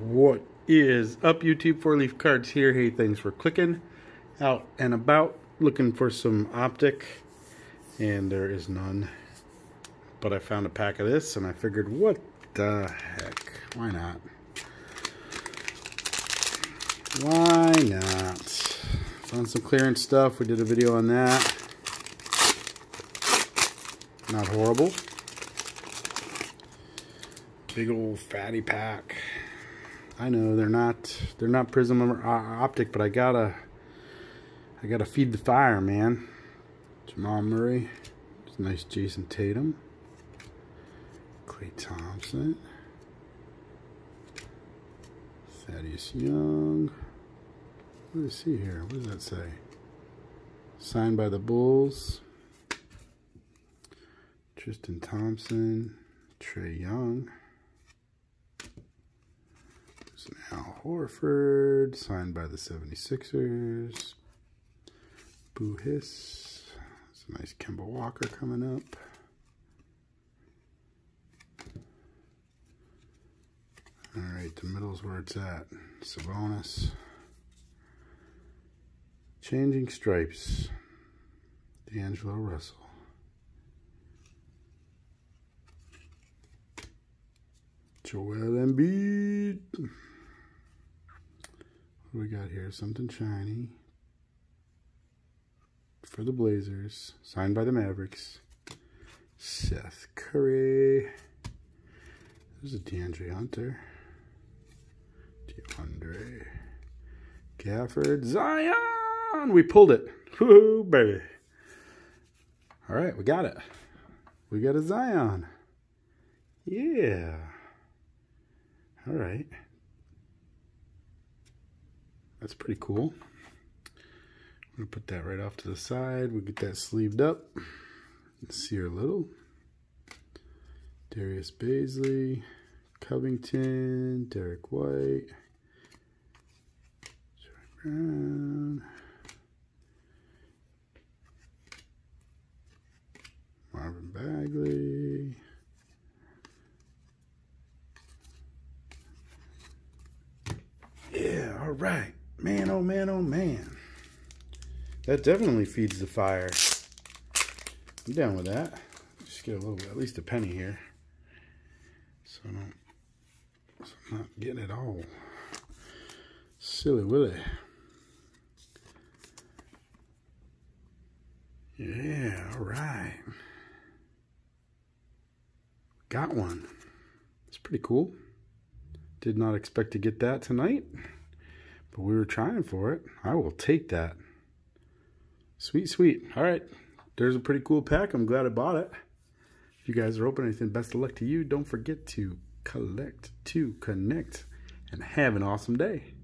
What is up YouTube? Four Leaf Cards here. Hey, thanks for clicking out and about looking for some optic and there is none. But I found a pack of this and I figured what the heck? Why not? Why not? Found some clearance stuff. We did a video on that. Not horrible. Big old fatty pack. I know they're not they're not prism or uh, optic, but I gotta I gotta feed the fire, man. Jamal Murray, it's nice Jayson Tatum, Klay Thompson, Thaddeus Young. What do I see here? What does that say? Signed by the Bulls. Tristan Thompson, Trae Young. Al Horford, signed by the 76ers. Boo Hiss. It's a nice Kemba Walker coming up. All right, the middle's where it's at. Sabonis. Changing Stripes. D'Angelo Russell. Joel Embiid. What we got here? Something shiny. For the Blazers. Signed by the Mavericks. Seth Curry. There's a DeAndre Hunter. DeAndre. Gafford. Zion! We pulled it. Woo, baby. All right, we got it. We got a Zion. Yeah. All right. That's pretty cool. I'm going to put that right off to the side. We'll get that sleeved up. See her little. Darius Bazley, Covington, Derrick White, Brown, Marvin Bagley. Yeah, all right. Man, oh man, oh man. That definitely feeds the fire. I'm down with that. Just get a little, at least a penny here. So I don't, so I'm not getting it all. Silly willy. Yeah, all right. Got one. It's pretty cool. Did not expect to get that tonight. But we were trying for it. I will take that. Sweet, sweet. All right. There's a pretty cool pack. I'm glad I bought it. If you guys are open anything, best of luck to you. Don't forget to collect, to connect, and have an awesome day.